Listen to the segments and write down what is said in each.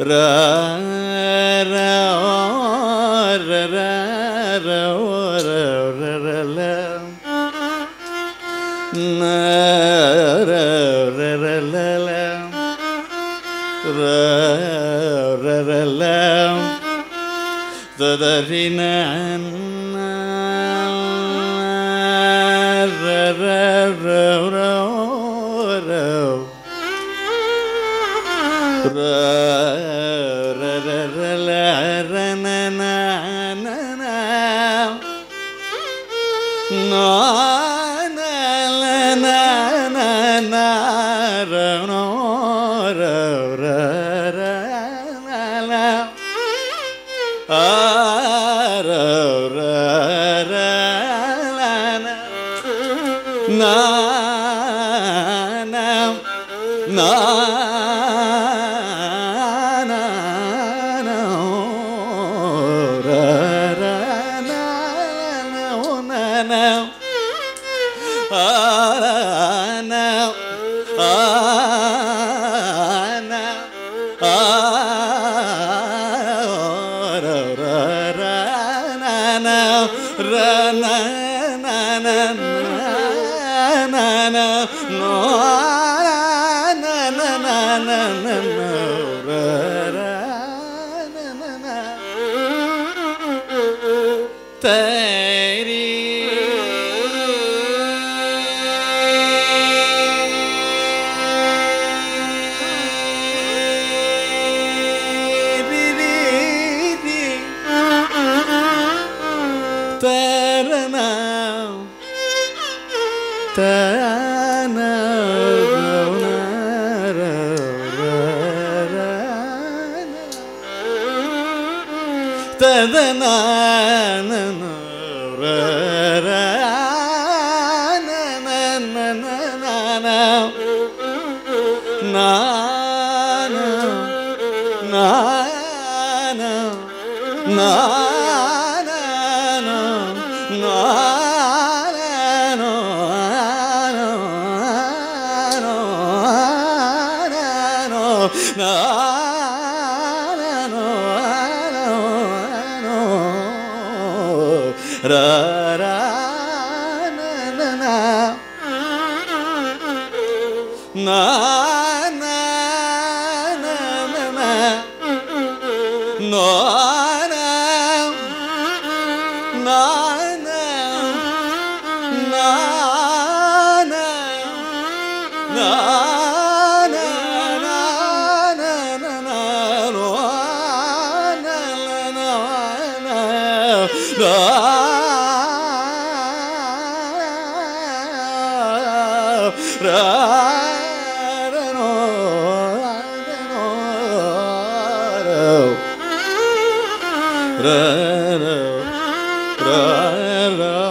ra ததறின na te. nananırım na ra ra ra ra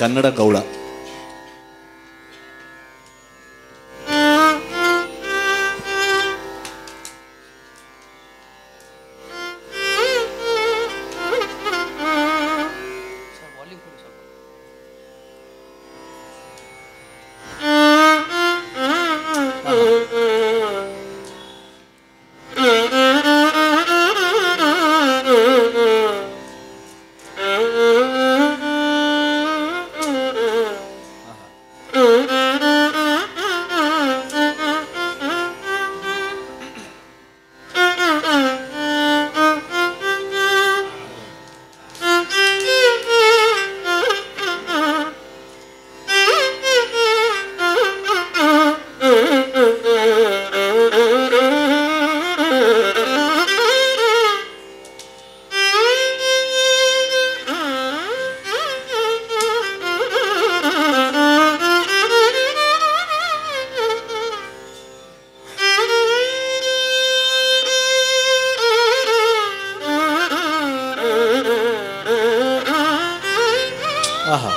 Kannada Gowda ఆహా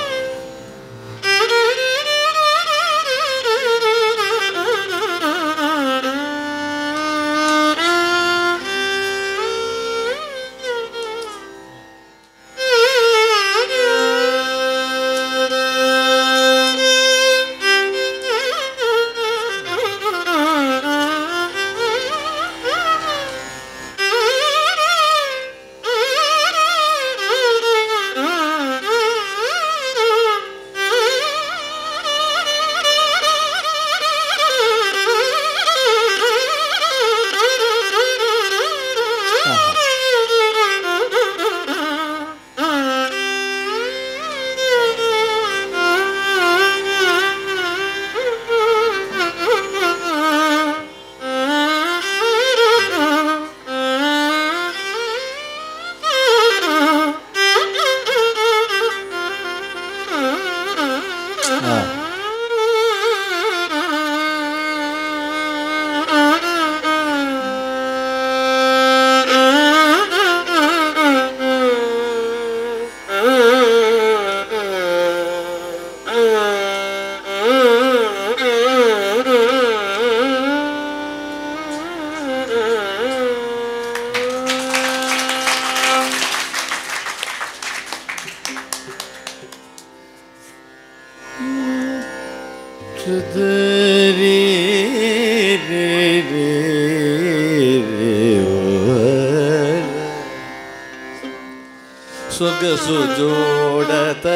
स्वग सुजोड़तरमा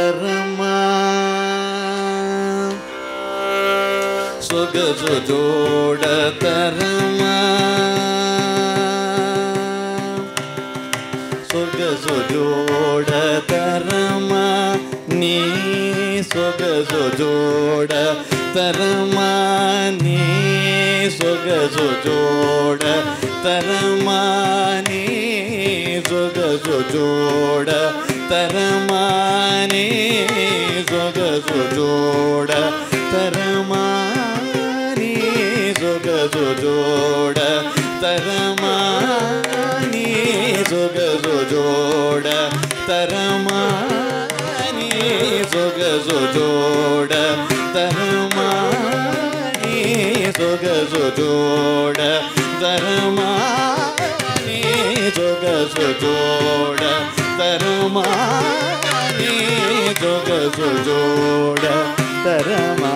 स्वग सुजोड़तरमा स्वग सुजोड़तरमा नी स्वग सुजोड़तरमा नी स्वग सुजोड़तरमा नी സുഖസുചൂട തരമാനേ സുഖസുചൂട തരമാനേ സുഖസുചൂട തരമാനേ സുഖസുചൂട തരമാനേ സുഖസുചൂട തരമാനേ സുഖസുചൂട തരമാ ಸೊಗಸು ಜೋಡ ತರಮಾನೇ ಸೊಗಸು ಜೋಡ ತರಮಾನೇ ಸೊಗಸು ಜೋಡ ತರಮಾ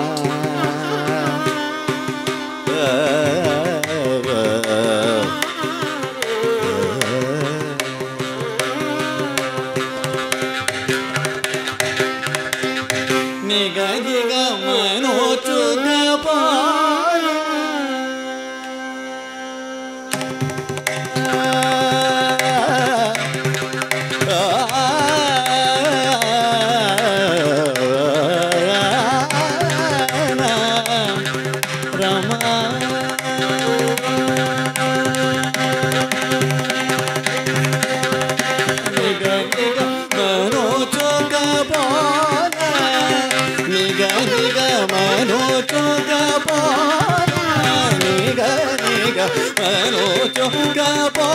cho ca bo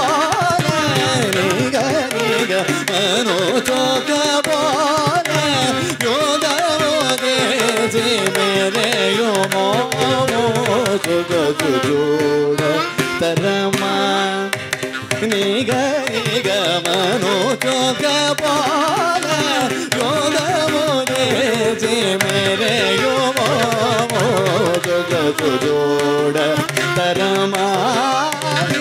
na ni ga ni ga ma to ca bo na yo da ro de je mere yo mo mo to ga to jo da ta ra ma ni ga ni ga ma to ca bo na yo da ro de je mere yo mo mo to ga to jo da ta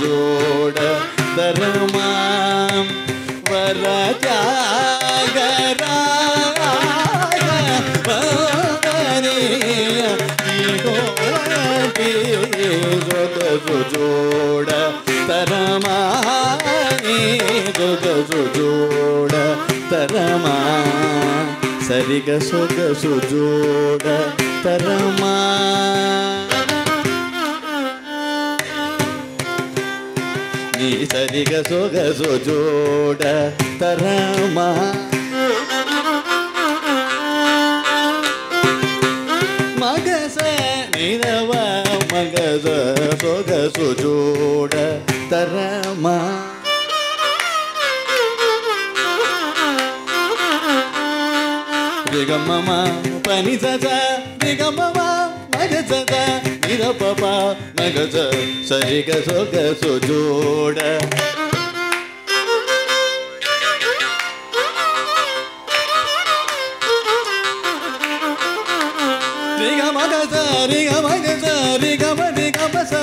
जोड धर्मा वरजा गरा जोड धर्मा जोड తరమా? సరిగ సొగసు జోడ తరమా? నీ సరిగ సొగసు జోడ తరమా? మగస నిరవ మగస సొగసు జోడ తరమా? రిగమమ పని సజ రిగమమ మగ సజ నిరపప మగజ సరిగ సొగసు జోడ రిగ మగజ రిగ మగజ రిగమ రిగమ స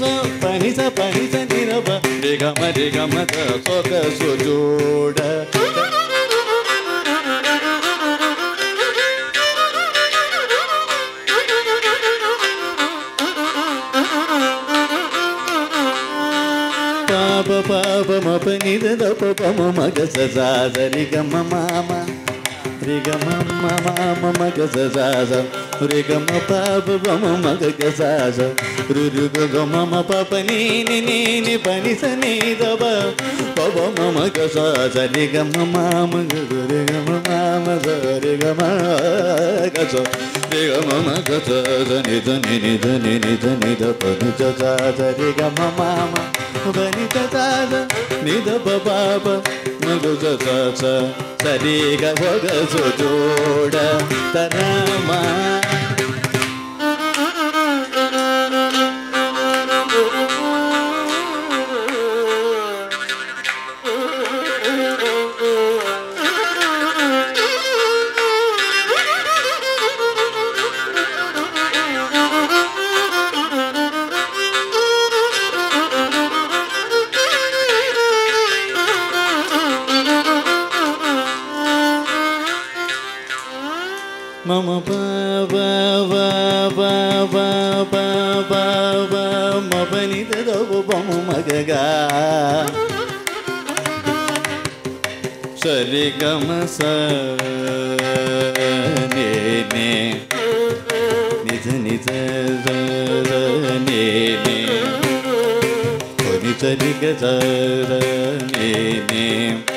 స పని స పని స నిరప రిగమ రిగమ స సొగసు నిద పము మగ సాదని గమ మామ. Rigama mama mama gazaza Rigama papa mama mama gazaza Ruruga mama papa ni ni ni ni pani sani daba Papa mama gazaza Rigama mama rigama mama rigama gaza Rigama mama gazaza ni da ni ni da ni ni da ni da pani gazaza Rigama mama pani gazaza ni da baba 罗嗦嗦嗦，塞里格沃格苏多达，达那玛。ba ba ba ma ba ni da do bo ba mu ma ga ga. Sa re ga ma sa ne ne ni za ni za za ne ne ko ni za ga za ne ne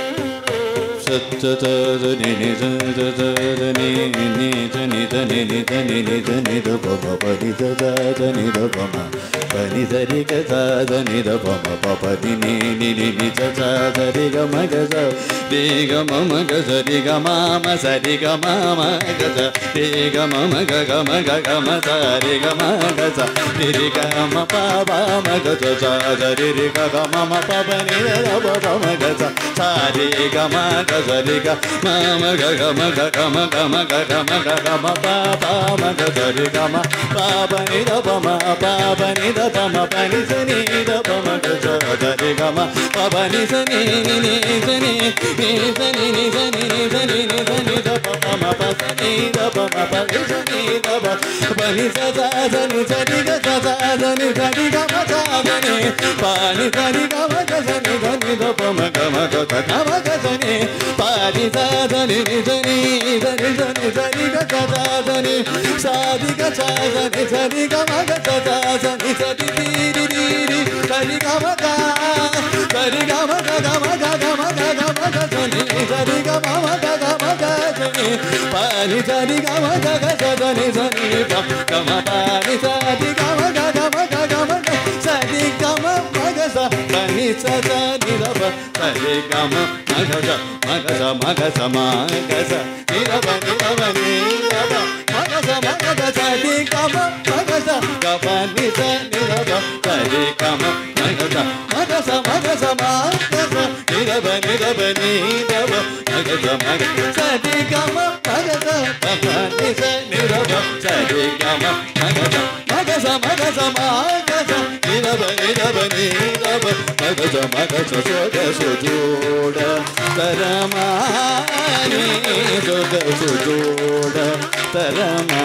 Sa re ga ma ga gari ga ma ma ga ga ma ga ga ma ga ga ma ga ga ma pa pa ma ga gari ga ma pa pa ni da pa ma pa pa ni da pa ma pa ni sa ni da pa ma ga ga gari ga ma pa pa ni sa ni ni ni sa ni ni sa ni ni sa ni ni sa ni ni pa sa ni da ba ma pa ni sa ni da ba pa ni sa sa sa ni sa ni ga sa sa sa ni sa ni ga ma sa sa ni pa ni sa ni ga ma ga sa ni ga ni da pa ma ga ma ga sa ga ma ga sa ni pa ni sa sa ni ni sa ni sa ni sa ni sa ni ga sa sa sa ni sa ni ga sa sa ni sa ni ga ma ga sa sa sa ni sa ni ni ni ni ni sa ni ga ma ga sa ni ga ma ga ga ma ga ga ma ga ga ma ga sa ni sa ni ga ma ga ga ma ga sa ni పని సరి గమ గగ సదని సని గమ పని సరి గమ గగ గమ గమ సరి గమ మగ సని సని రవ సరి గమ మగ స మగ స మగ స మగ స నిరవ నిరవ నిరవ మగ స మగ సరి గమ మగ స గమ ని స నిరవ సరి గమ మగ స మగ స మగ స మగ స నిరవ నిరవ నిరవ మగ స మగ సరి గమ ಸರಿ ಗಮ ಮಗಜ ಮಗಜ ಮಗಜ ಮಗಜ ನಿರವ ನಿರವ ನೀರವ ಮಗಜ ಮಗಜ ಸೊಗ ಸುಜೋಡ ತರಮಾನಿ ಸೊಗ ಸುಜೋಡ ತರಮಾ